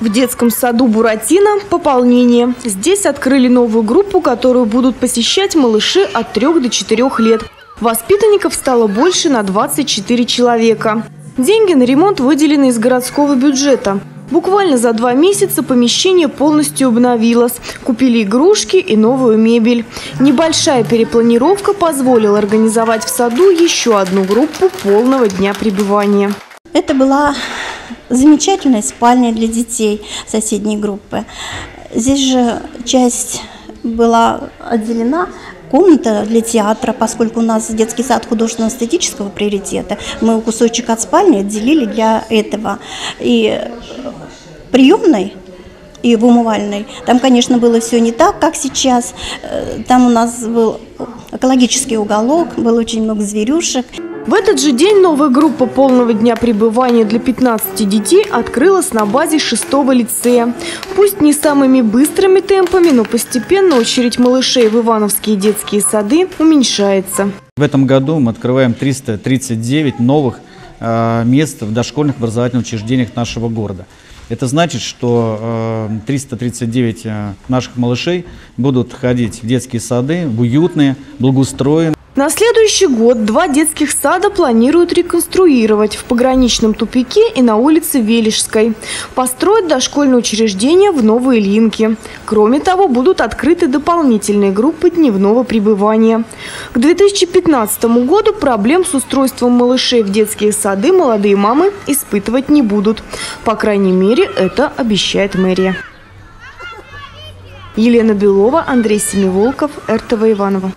В детском саду «Буратино» пополнение. Здесь открыли новую группу, которую будут посещать малыши от 3 до 4 лет. Воспитанников стало больше на 24 человека. Деньги на ремонт выделены из городского бюджета. Буквально за два месяца помещение полностью обновилось. Купили игрушки и новую мебель. Небольшая перепланировка позволила организовать в саду еще одну группу полного дня пребывания. Это была замечательная спальня для детей соседней группы. Здесь же часть была отделена комната для театра, поскольку у нас детский сад художественно-эстетического приоритета. Мы кусочек от спальни отделили для этого. И приемной и в умывальной. Там, конечно, было все не так, как сейчас. Э, Там у нас был экологический уголок, было очень много зверюшек. В этот же день новая группа полного дня пребывания для 15 детей открылась на базе шестого лицея. Пусть не самыми быстрыми темпами, но постепенно очередь малышей в Ивановские детские сады уменьшается. В этом году мы открываем 339 новых э, мест в дошкольных образовательных учреждениях нашего города. Это значит, что э, 339 э, наших малышей будут ходить в детские сады, в уютные, благоустроенные. На следующий год два детских сада планируют реконструировать в пограничном тупике и на улице Велишской. Построят дошкольное учреждение в Новой Ильинке. Кроме того, будут открыты дополнительные группы дневного пребывания. К 2015 году проблем с устройством малышей в детские сады молодые мамы испытывать не будут. По крайней мере, это обещает мэрия. Елена Белова, Андрей Семиволков, РТВ Иванова.